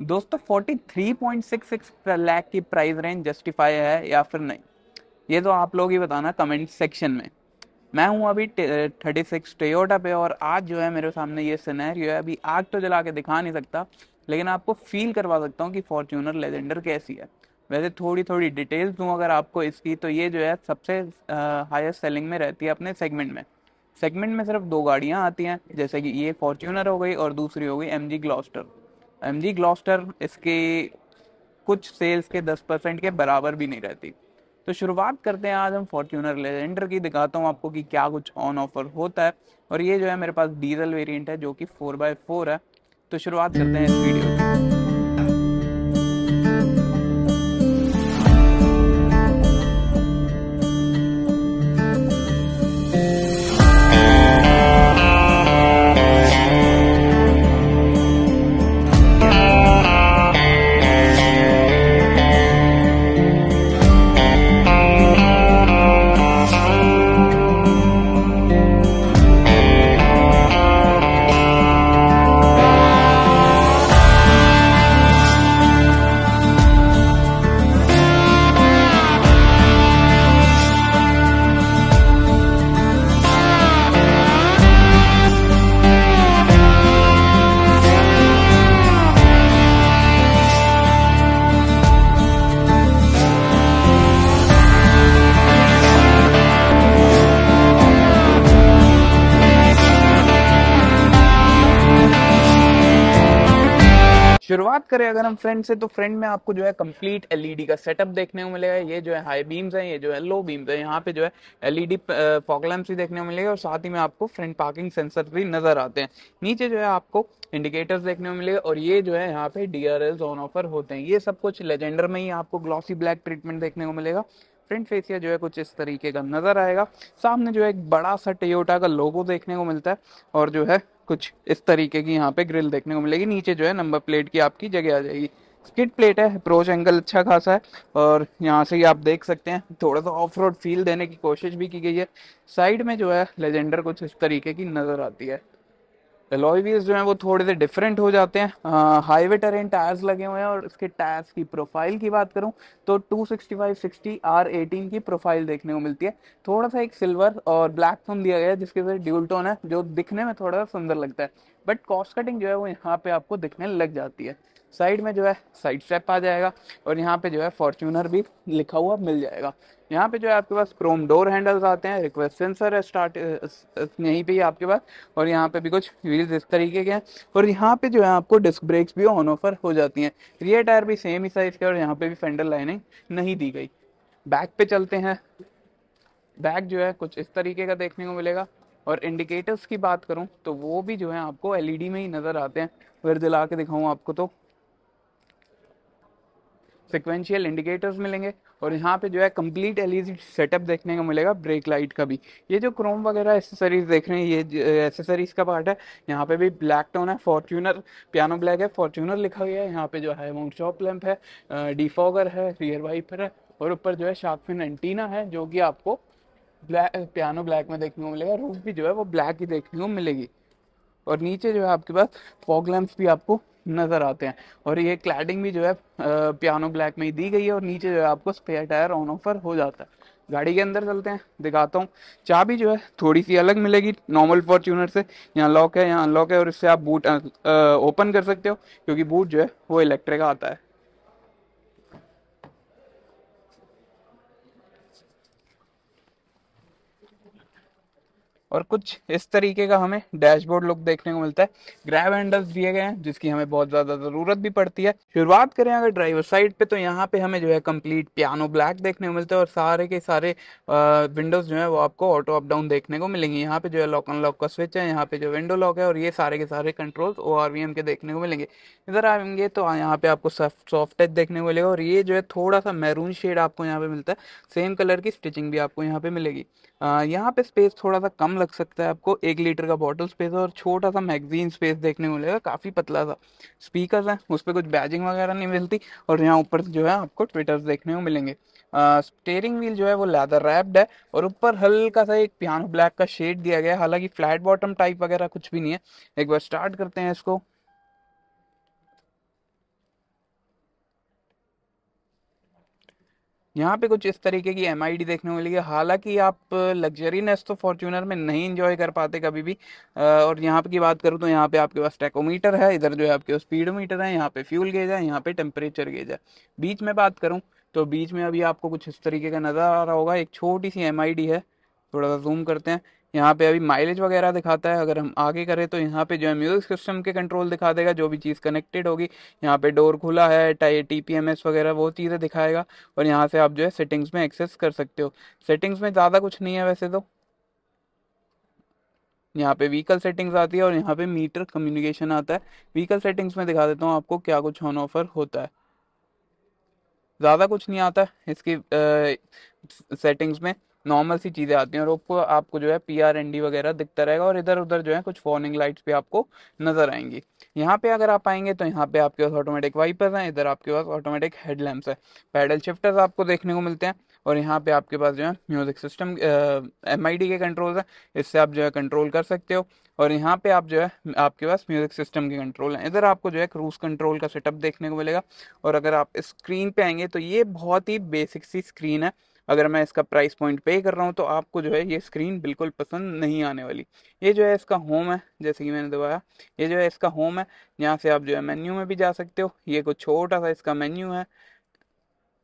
दोस्तों 43.66 लाख की price range justify है या फिर नहीं? ये तो आप लोग ही बताना कमेंट सेक्शन में। मैं हूँ अभी थर्टी सिक्स टोयोटा पे और आज जो है मेरे सामने ये सिनेरियो है। अभी आग तो जला के दिखा नहीं सकता, लेकिन आपको फील करवा सकता हूँ कि फॉर्च्यूनर लेजेंडर कैसी है। वैसे थोड़ी थोड़ी डिटेल्स दूँ अगर आपको इसकी तो ये जो है सबसे हाईएस्ट सेलिंग में रहती है अपने सेगमेंट में। सेगमेंट में सिर्फ़ दो गाड़ियाँ आती हैं, जैसे कि ये फॉर्च्यूनर हो गई और दूसरी हो गई M G Gloster M G Gloster इसके कुछ सेल्स के दस परसेंट के बराबर भी नहीं रहती। तो शुरुआत करते हैं आज हम फॉर्च्यूनर लेजेंडर की। दिखाता हूँ आपको कि क्या कुछ ऑन ऑफ़र होता है। और ये जो है मेरे पास डीजल वेरिएंट है जो कि फोर बाय फोर है। तो शुरुआत करते हैं इस वीडियो की। शुरुआत करें अगर हम फ्रंट से तो फ्रंट में आपको जो है कंप्लीट एलईडी का सेटअप देखने को मिलेगा। ये जो है हाई बीम्स है, ये जो है लो बीम्स है। यहाँ पे जो है एलईडी फॉग भी देखने को मिलेगा और साथ ही में आपको फ्रंट पार्किंग सेंसर भी नज़र आते हैं। नीचे जो है आपको इंडिकेटर्स देखने को मिलेगा और ये जो है यहाँ पे डी ऑन ऑफ़र होते हैं। ये सब कुछ लेजेंडर में ही आपको ग्लॉसी ब्लैक ट्रीटमेंट देखने को मिलेगा। फ्रंट फेसिया जो है कुछ इस तरीके का नज़र आएगा। सामने जो है एक बड़ा सा टोयोटा का लोगो देखने को मिलता है और जो है कुछ इस तरीके की यहाँ पे ग्रिल देखने को मिलेगी। नीचे जो है नंबर प्लेट की आपकी जगह आ जाएगी। स्किट प्लेट है अप्रोच एंगल अच्छा खासा है और यहाँ से ही आप देख सकते हैं थोड़ा सा ऑफ़ रोड फील देने की कोशिश भी की गई है। साइड में जो है लेजेंडर कुछ इस तरीके की नज़र आती है। एलॉय व्हील्स जो है वो थोड़े से डिफरेंट हो जाते हैं। हाईवे टेरेन टायर्स लगे हुए हैं और इसके टायर्स की प्रोफ़ाइल की बात करूँ तो 265 60 आर एटीन की प्रोफ़ाइल देखने को मिलती है। थोड़ा सा एक सिल्वर और ब्लैक टोन दिया गया है, जिसके वजह ड्यूल टोन है, जो दिखने में थोड़ा सा सुंदर लगता है। बट कॉस्ट कटिंग जो है वो यहाँ पे आपको दिखने लग जाती है। साइड में जो है, साइड स्टेप आ जाएगा और यहाँ पे जो है फॉर्च्यूनर भी लिखा हुआ मिल जाएगा। यहाँ पे जो है आपके पास क्रोम डोर हैंडल्स आते हैं रिक्वेस्ट सेंसर है स्टार्ट यहीं पे ही आपके पास और यहाँ पे भी कुछ व्हील्स इस तरीके के हैं और यहाँ पे जो है आपको डिस्क ब्रेक्स भी ऑन ऑफ़र हो जाती हैं। रियर टायर भी सेम ही साइज़ के और यहाँ पे भी फेंडर लाइनिंग नहीं दी गई। बैक पे चलते हैं। बैक जो है कुछ इस तरीके का देखने को मिलेगा और इंडिकेटर्स की बात करूँ तो वो भी जो है आपको एलईडी में ही नज़र आते हैं। अगर दिला के दिखाऊँ आपको तो। सिक्वेंशियल इंडिकेटर्स मिलेंगे और यहाँ पे जो है कंप्लीट एलईडी सेटअप देखने को मिलेगा ब्रेक लाइट का भी। ये जो क्रोम वगैरह एसेसरीज देख रहे हैं, ये एसेसरीज का पार्ट है। यहाँ पे भी ब्लैक टोन है फॉर्च्यूनर पियानो ब्लैक है फॉर्च्यूनर लिखा गया है। यहाँ पे जो है माउंट चॉप लैम्प है डिफॉगर है रियर वाइपर है और ऊपर जो है शार्कफिन एंटीना है, जो कि आपको ब्लैक पियानो ब्लैक में देखने को मिलेगा। रूफ भी जो है वो ब्लैक ही देखने को मिलेगी। और नीचे जो है आपके पास फॉग लैंप्स भी आपको नज़र आते हैं। और ये क्लैडिंग भी जो है पियानो ब्लैक में ही दी गई है और नीचे जो है आपको स्पेयर टायर ऑन ऑफ़र हो जाता है। गाड़ी के अंदर चलते हैं, दिखाता हूँ। चाबी जो है थोड़ी सी अलग मिलेगी नॉर्मल फॉर्च्यूनर से। यहाँ लॉक है, यहाँ अनलॉक है और इससे आप बूट ओपन कर सकते हो, क्योंकि बूट जो है, वो इलेक्ट्रिक आता है। और कुछ इस तरीके का हमें डैशबोर्ड लुक देखने को मिलता है। ग्रैब हैंडल्स दिए गए हैं, जिसकी हमें बहुत ज़्यादा ज़रूरत भी पड़ती है। शुरुआत करें अगर ड्राइवर साइड पे तो यहाँ पे हमें जो है कंप्लीट पियानो ब्लैक देखने को मिलता है और सारे के सारे विंडोज़ जो है वो आपको ऑटो अप डाउन देखने को मिलेंगे। यहाँ पे जो है लॉक अनलॉक का स्विच है, यहाँ पे जो विंडो लॉक है और ये सारे के सारे control O R V M के देखने को मिलेंगे। इधर आएँगे तो यहाँ पे आपको सॉफ्ट टच देखने को मिलेगा और ये जो है थोड़ा सा मैरून शेड आपको यहाँ पे मिलता है। सेम कलर की स्टिचिंग भी आपको यहाँ पे मिलेगी। यहाँ पे स्पेस थोड़ा सा कम लग सकता है आपको। एक लीटर का बॉटल स्पेस और छोटा सा मैगजीन स्पेस देखने को मिलेगा, काफ़ी पतला सा। स्पीकर है, उस पर कुछ बैजिंग वगैरह नहीं मिलती और यहाँ ऊपर जो है आपको ट्विटर्स देखने को मिलेंगे। स्टेयरिंग व्हील जो है वो लेदर रैप्ड है और ऊपर हल्का सा एक पियानो ब्लैक का शेड दिया गया है। हालाँकि फ्लैट बॉटम टाइप वगैरह कुछ भी नहीं है। एक बार स्टार्ट करते हैं इसको। यहाँ पे कुछ इस तरीके की एमआईडी देखने को मिली है। हालाँकि आप लग्जरीनेस तो फॉर्च्यूनर में नहीं इंजॉय कर पाते कभी भी। और यहाँ पे की बात करूँ तो यहाँ पे आपके पास टेकोमीटर है, इधर जो है आपके पास स्पीडोमीटर है, यहाँ पे फ्यूल गेज है, यहाँ पे टेम्परेचर गेज है। बीच में बात करूँ तो बीच में अभी आपको कुछ इस तरीके का नज़र आ रहा होगा। एक छोटी सी एम है, थोड़ा सा जूम करते हैं। यहाँ पे अभी माइलेज वगैरह दिखाता है। अगर हम आगे करें तो यहाँ पे जो है म्यूज़िक सिस्टम के कंट्रोल दिखा देगा, जो भी चीज़ कनेक्टेड होगी। यहाँ पे डोर खुला है, टी पी एम एस वगैरह वो चीज़ें दिखाएगा। और यहाँ से आप जो है सेटिंग्स में एक्सेस कर सकते हो। सेटिंग्स में ज़्यादा कुछ नहीं है वैसे तो। यहाँ पे व्हीकल सेटिंग्स आती है और यहाँ पे मीटर कम्युनिकेशन आता है। व्हीकल सेटिंग्स में दिखा देता हूँ आपको क्या कुछ ऑन ऑफ़र होता है। ज़्यादा कुछ नहीं आता इसकी सेटिंग्स में। नॉर्मल सी चीज़ें आती हैं और आपको आपको जो है पी आर एन डी वगैरह दिखता रहेगा और इधर उधर जो है कुछ फॉर्निंग लाइट्स भी आपको नज़र आएँगी। यहाँ पे अगर आप आएँगे तो यहाँ पे आपके पास ऑटोमेटिक वाइपर्स हैं, इधर आपके पास ऑटोमेटिक हेडलैम्प्स है। पैडल शिफ्टर्स आपको देखने को मिलते हैं और यहाँ पे आपके पास जो है music system M I D के कंट्रोल है, इससे आप जो है कंट्रोल कर सकते हो। और यहाँ पे आप जो है, आपके पास म्यूज़िक सिस्टम के कंट्रोल हैं। इधर आपको जो है क्रूज कंट्रोल का सेटअप देखने को मिलेगा। और अगर आप स्क्रीन पे आएँगे तो ये बहुत ही बेसिक सी स्क्रीन है। अगर मैं इसका प्राइस पॉइंट पे कर रहा हूँ तो आपको जो है ये स्क्रीन बिल्कुल पसंद नहीं आने वाली। ये जो है इसका होम है, जैसे कि मैंने दबाया ये जो है इसका होम है, यहाँ से आप जो है मेन्यू में भी जा सकते हो। ये कुछ छोटा सा इसका मेन्यू है।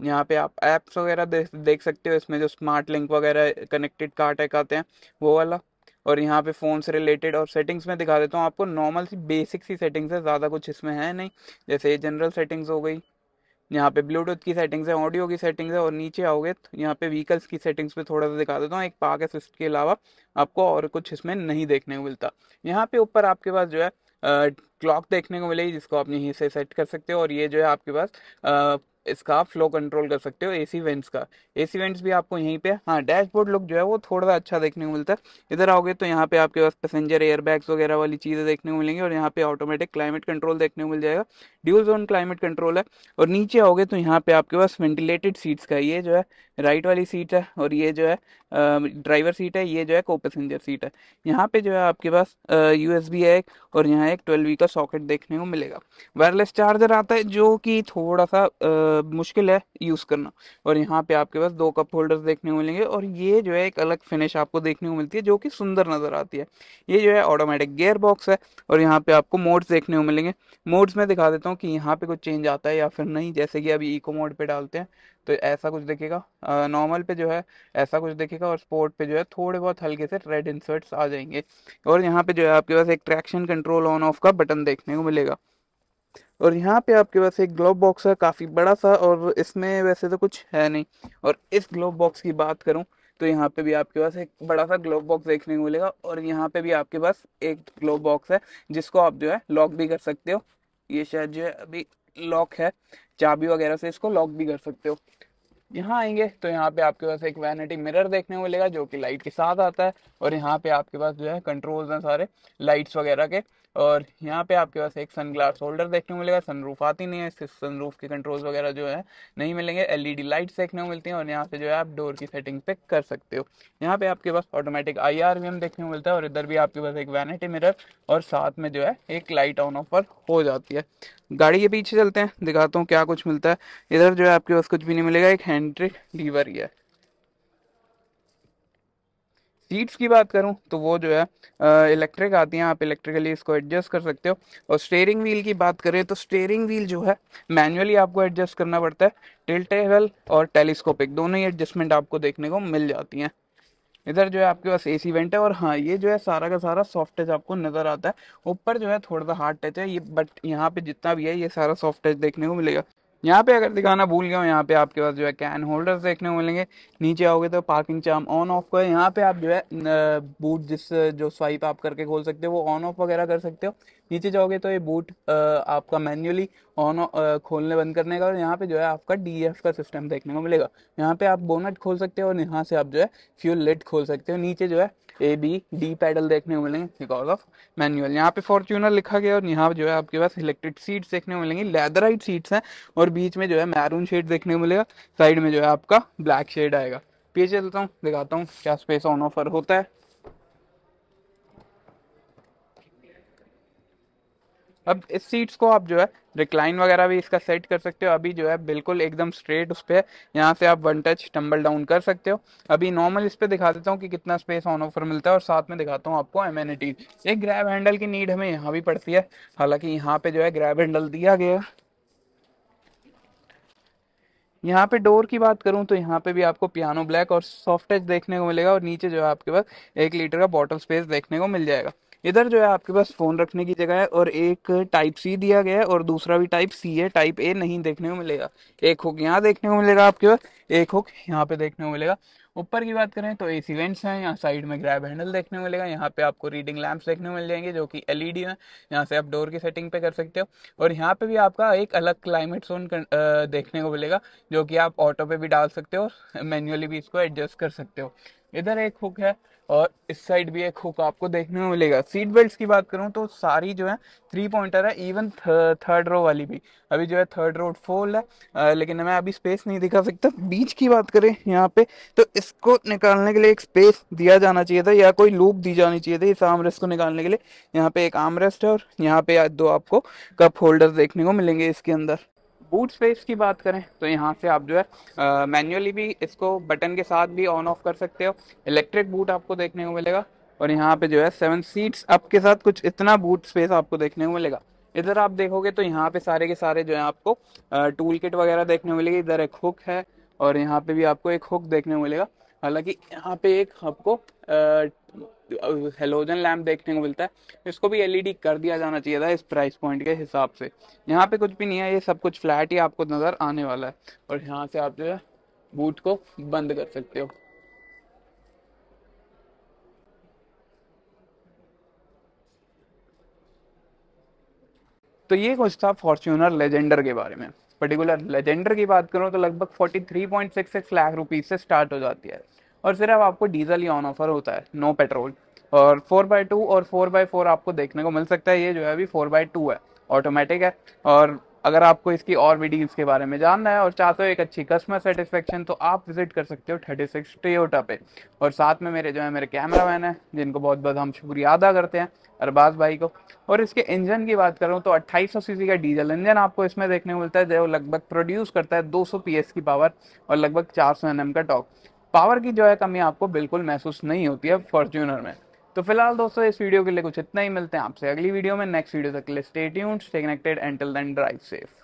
यहाँ पे आप एप्स वगैरह देख सकते हो, इसमें जो स्मार्ट लिंक वगैरह कनेक्टेड कार्ट एक आते हैं, वो वाला। और यहाँ पे फ़ोन से रिलेटेड और सेटिंग्स में दिखा देता हूँ आपको। नॉर्मल सी बेसिक सी सेटिंग्स है, ज़्यादा कुछ इसमें है नहीं। जैसे जनरल सेटिंग्स हो गई यहाँ पे ब्लूटूथ की सेटिंग्स है ऑडियो की सेटिंग्स है और नीचे आओगे तो यहाँ पे व्हीकल्स की सेटिंग्स पे थोड़ा सा दिखा देता हूँ। एक पार्क असिस्ट के अलावा आपको और कुछ इसमें नहीं देखने को मिलता। यहाँ पे ऊपर आपके पास जो है क्लॉक देखने को मिलेगी, जिसको आप यहीं से सेट कर सकते हो और ये जो है आपके पास इसका आप फ्लो कंट्रोल कर सकते हो एसी वेंट्स का। एसी वेंट्स भी आपको यहीं पे हाँ डैशबोर्ड लुक जो है वो थोड़ा सा अच्छा देखने को मिलता है। इधर आओगे तो यहाँ पे आपके पास पैसेंजर एयरबैग्स वगैरह वाली चीज़ें देखने को मिलेंगी और यहाँ पे ऑटोमेटिक क्लाइमेट कंट्रोल देखने को मिल जाएगा। ड्यूल जोन क्लाइमेट कंट्रोल है। और नीचे आओगे तो यहाँ पे आपके पास वेंटिलेटेड सीट्स का ये जो है राइट वाली सीट है और ये जो है ड्राइवर सीट है ये जो है को पैसेंजर सीट है। यहाँ पे जो है आपके पास यू एस बी है एक और यहाँ एक ट्वेल्व का सॉकेट देखने को मिलेगा। वायरलेस चार्जर आता है जो कि थोड़ा सा आ, मुश्किल है यूज़ करना। और यहाँ पे आपके पास दो कप होल्डर्स देखने को मिलेंगे और ये जो है एक अलग फिनिश आपको देखने को मिलती है जो कि सुंदर नज़र आती है। ये जो है ऑटोमेटिक गेयर बॉक्स है और यहाँ पे आपको मोड्स देखने को मिलेंगे। मोड्स में दिखा देता हूँ कि यहाँ पे कुछ चेंज आता है या फिर नहीं जैसे कि अभी इको मोड पे डालते हैं। तो ऐसा कुछ देखेगा नॉर्मल पे जो है, ऐसा कुछ देखेगा और स्पोर्ट पे जो है थोड़े बहुत हल्के से रेड इंसर्ट्स आ जाएँगे। और यहाँ पे जो है आपके पास एक ट्रैक्शन कंट्रोल ऑन ऑफ़ का बटन देखने को मिलेगा। और यहाँ पे आपके पास एक ग्लोब बॉक्स है, काफ़ी बड़ा सा और इसमें वैसे तो कुछ है नहीं। और इस ग्लोब बॉक्स की बात करूँ तो यहाँ पे भी आपके पास एक बड़ा सा ग्लोब बॉक्स देखने को मिलेगा और यहाँ पे भी आपके पास एक ग्लोब बॉक्स है, जिसको आप जो है लॉक भी कर सकते हो। ये शायद जो है अभी लॉक है। चाबी वगैरह से इसको लॉक भी कर सकते हो। यहाँ आएँगे तो यहाँ पे आपके पास एक वैनिटी मिरर देखने को मिलेगा, जो कि लाइट के साथ आता है। और यहाँ पे आपके पास जो है कंट्रोल्स हैं सारे लाइट्स वगैरह के। और यहाँ पे आपके पास एक सन ग्लास होल्डर देखने को मिलेगा। सनरूफ आती नहीं है, इससे सनरूफ के कंट्रोल्स वगैरह जो है, नहीं मिलेंगे। एलईडी लाइट्स देखने को मिलती हैं और यहाँ पे जो है आप डोर की सेटिंग पे कर सकते हो। यहाँ पे आपके पास automatic I R V M देखने को मिलता है और इधर भी आपके पास एक वैनिटी मिरर और साथ में जो है एक लाइट ऑन ऑफ़र हो जाती है। गाड़ी के पीछे चलते हैं, दिखाता हूँ क्या कुछ मिलता है। इधर जो है आपके पास कुछ भी नहीं मिलेगा, एक हैंड्री लीवर ही है। सीट्स की बात करूँ तो वो जो है इलेक्ट्रिक आती हैं, आप इलेक्ट्रिकली इसको एडजस्ट कर सकते हो। और स्टेयरिंग व्हील की बात करें तो स्टेयरिंग व्हील जो है मैनुअली आपको एडजस्ट करना पड़ता है। टिल्टेबल और टेलीस्कोपिक दोनों ही एडजस्टमेंट आपको देखने को मिल जाती हैं। इधर जो है आपके पास एसी वेंट है और हाँ ये जो है सारा का सारा सॉफ्ट टच आपको नज़र आता है। ऊपर जो है थोड़ा सा हार्ड टच है, ये बट यहाँ पे जितना भी है, ये सारा सॉफ्ट टच देखने को मिलेगा। यहाँ पे अगर दिखाना भूल गया हूँ, यहाँ पे आपके पास जो है कैन होल्डर्स देखने को मिलेंगे। नीचे आओगे तो पार्किंग चार्म ऑन ऑफ़ को यहाँ पे आप जो है बूट जिस, जो स्वाइप आप करके खोल सकते हो, वो ऑन ऑफ़ वगैरह कर सकते हो। नीचे जाओगे तो ये बूट आपका मैन्युअली ऑन खोलने बंद करने का और यहाँ पे जो है आपका डी का सिस्टम देखने को मिलेगा। यहाँ पे आप बोनट खोल सकते हो और यहाँ से आप जो है फ्यूल लेट खोल सकते हो। नीचे जो है ए बी डी पैडल देखने को मिलेंगे बिकॉज़ ऑफ़ मैनुअल यहाँ पे फॉर्च्यूनर लिखा गया और यहाँ जो है आपके पास इलेक्ट्रिक सीट्स देखने को मिलेंगी। लेदराइट सीट्स हैं और बीच में जो है मैरून शेड देखने को मिलेगा। साइड में जो है आपका ब्लैक शेड आएगा। पीछे चलता हूँ, दिखाता हूँ क्या स्पेस ऑन ऑफ़र होता है। अब इस सीट्स को आप जो है रिक्लाइन वगैरह भी इसका सेट कर सकते हो। अभी जो है बिल्कुल एकदम स्ट्रेट उस पर यहाँ से आप वन टच टम्बल डाउन कर सकते हो। अभी नॉर्मल इस पर दिखा देता हूँ कि कितना स्पेस ऑन ऑफ़र मिलता है और साथ में दिखाता हूँ आपको एमेनिटीज एक ग्रैब हैंडल की नीड हमें यहाँ भी पड़ती है। हालाँकि यहाँ पे जो है ग्रैब हैंडल दिया गया यहाँ पे डोर की बात करूँ तो यहाँ पे भी आपको पियानो ब्लैक और सॉफ्ट टच देखने को मिलेगा और नीचे जो है आपके पास एक लीटर का बॉटल स्पेस देखने को मिल जाएगा। इधर जो है आपके पास फ़ोन रखने की जगह है और एक टाइप सी दिया गया है और दूसरा भी टाइप सी है। टाइप ए नहीं देखने को मिलेगा। एक हुक यहाँ देखने को मिलेगा आपके पास, एक हुक यहाँ पे देखने को मिलेगा। ऊपर की बात करें तो एसी वेंट्स हैं, यहाँ साइड में ग्रैब हैंडल देखने को मिलेगा, यहाँ पे आपको रीडिंग लैंप्स देखने को मिल जाएँगे जो कि एलईडी है, यहाँ से आप डोर की सेटिंग पे कर सकते हो। और यहाँ पे भी आपका एक अलग क्लाइमेट जोन देखने को मिलेगा, जो कि आप ऑटो पे भी डाल सकते हो और मैन्युअली भी इसको एडजस्ट कर सकते हो। इधर एक हुक है और इस साइड भी एक हुक आपको देखने को मिलेगा। सीट बेल्ट की बात करूँ तो सारी जो है थ्री पॉइंटर है इवन थर्ड रो वाली भी। अभी जो है थर्ड रोड फोल है आ, लेकिन मैं अभी स्पेस नहीं दिखा सकता। बीच की बात करें यहाँ पे तो इसको निकालने के लिए एक स्पेस दिया जाना चाहिए था या कोई लूप दी जानी चाहिए थी इस आमरेस्ट को निकालने के लिए। यहाँ पे एक आमरेस्ट है और यहाँ पे दो आपको कप होल्डर देखने को मिलेंगे इसके अंदर। बूट स्पेस की बात करें तो यहाँ से आप जो है मैन्युअली भी इसको बटन के साथ भी ऑन ऑफ़ कर सकते हो। इलेक्ट्रिक बूट आपको देखने को मिलेगा और यहाँ पे जो है सेवन सीट्स अप के साथ कुछ इतना बूट स्पेस आपको देखने को मिलेगा। इधर आप देखोगे तो यहाँ पे सारे के सारे जो है आपको टूल किट वगैरह देखने को मिलेगी। इधर एक हुक है और यहाँ पे भी आपको एक हुक देखने को मिलेगा। हालाँकि यहाँ पे एक आपको हेलोजन लैम्प देखने को मिलता है। इसको भी एलईडी कर दिया जाना चाहिए था इस प्राइस पॉइंट के हिसाब से। यहाँ पे कुछ भी नहीं है, ये सब कुछ फ्लैट ही आपको नज़र आने वाला है। और यहाँ से आप जो है बूट को बंद कर सकते हो। तो ये कुछ था फॉर्च्यूनर लेजेंडर के बारे में। पर्टिकुलर लेजेंडर की बात करूँ तो लगभग 43.66 लाख रुपीस से स्टार्ट हो जाती है। और सिर्फ़ आपको डीजल ही ऑन ऑफ़र होता है नो पेट्रोल और फोर बाई टू और फोर बाई फोर आपको देखने को मिल सकता है, ये जो है अभी फोर बाई टू है ऑटोमेटिक है. और अगर आपको इसकी और भी डील्स के बारे में जानना है और चाहते हो एक अच्छी कस्टमर सेटिस्फेक्शन तो आप विज़िट कर सकते हो थर्टी सिक्स टोयोटा पे. और साथ में मेरे जो है, मेरे कैमरा मैन है, जिनको बहुत बहुत हम शुक्रिया अदा करते हैं, अरबाज भाई को. और इसके इंजन की बात करूँ तो अट्ठाईस सीसी का डीजल इंजन आपको इसमें देखने को मिलता है, जो लगभग प्रोड्यूस करता है 200 पीएस की पावर और लगभग 400 एनएम का टॉक पावर की जो है कमी आपको बिल्कुल महसूस नहीं होती है फॉर्च्यूनर में। तो फ़िलहाल दोस्तों, इस वीडियो के लिए कुछ इतना ही, मिलते हैं आपसे अगली वीडियो में नेक्स्ट वीडियो तक के लिए stay tuned stay connected and till then drive safe